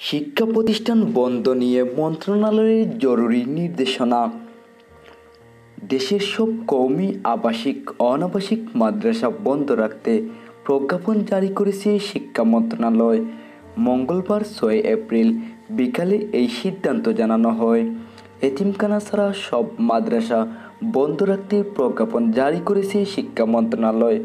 শিক্ষা প্রতিষ্ঠান বন্ধ নিয়ে মন্ত্রণালয়ের জরুরি নির্দেশনা। দেশের সব কৌমি আবাসিক, অনাবাসিক মাদ্রাসা বন্ধ রাখতে প্রজ্ঞাপন জারি করেছে শিক্ষা মন্ত্রণালয়। মঙ্গলবার ছয় এপ্রিল বিকালে এই সিদ্ধান্ত জানানো হয়। এতিমখানা ছাড়া সব মাদ্রাসা বন্ধ রাখতে প্রজ্ঞাপন জারি করেছে শিক্ষা মন্ত্রণালয়।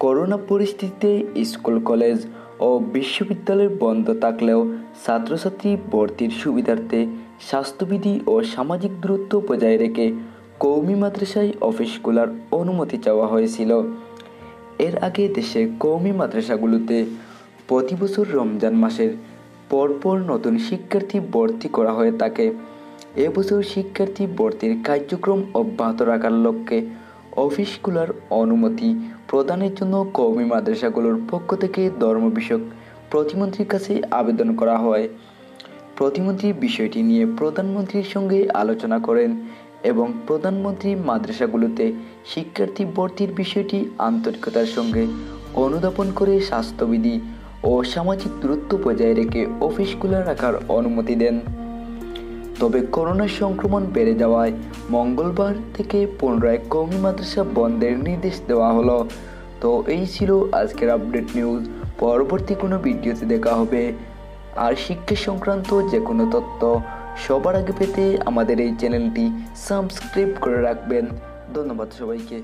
করোনা পরিস্থিতিতে স্কুল, কলেজ ও বিশ্ববিদ্যালয় বন্ধ থাকলেও ছাত্রছাত্রী ভর্তির সুবিধার্থে স্বাস্থ্যবিধি ও সামাজিক দূরত্ব বজায় রেখে কৌমি মাদ্রাসায় অফিস খোলার অনুমতি চাওয়া হয়েছিল। এর আগে দেশে কৌমি মাদ্রাসাগুলোতে প্রতি বছর রমজান মাসের পরপর নতুন শিক্ষার্থী ভর্তি করা হয়ে থাকে। এবছর শিক্ষার্থী ভর্তির কার্যক্রম অব্যাহত রাখার লক্ষ্যে অফিস খোলার অনুমতি প্রদানের জন্য কওমি মাদ্রাসাগুলোর পক্ষ থেকে ধর্ম বিষয়ক প্রতিমন্ত্রীর কাছে আবেদন করা হয়। প্রতিমন্ত্রী বিষয়টি নিয়ে প্রধানমন্ত্রীর সঙ্গে আলোচনা করেন এবং প্রধানমন্ত্রী মাদ্রাসাগুলোতে শিক্ষার্থী ভর্তির বিষয়টি আন্তরিকতার সঙ্গে অনুধাবন করে স্বাস্থ্যবিধি ও সামাজিক দূরত্ব বজায় রেখে অফিসগুলো রাখার অনুমতি দেন। তবে করোনা সংক্রমণ বেড়ে যাওয়ায় মঙ্গলবার থেকে পুনরায় কওমি মাদ্রাসা বন্ধের নির্দেশ দেওয়া হলো। তো এই ছিল আজকের আপডেট নিউজ পরবর্তী কোনো ভিডিওতে দেখা হবে। আর শিক্ষা সংক্রান্ত যে কোনো তথ্য সবার আগে পেতে আমাদের এই চ্যানেলটি সাবস্ক্রাইব করে রাখবেন। ধন্যবাদ সবাইকে।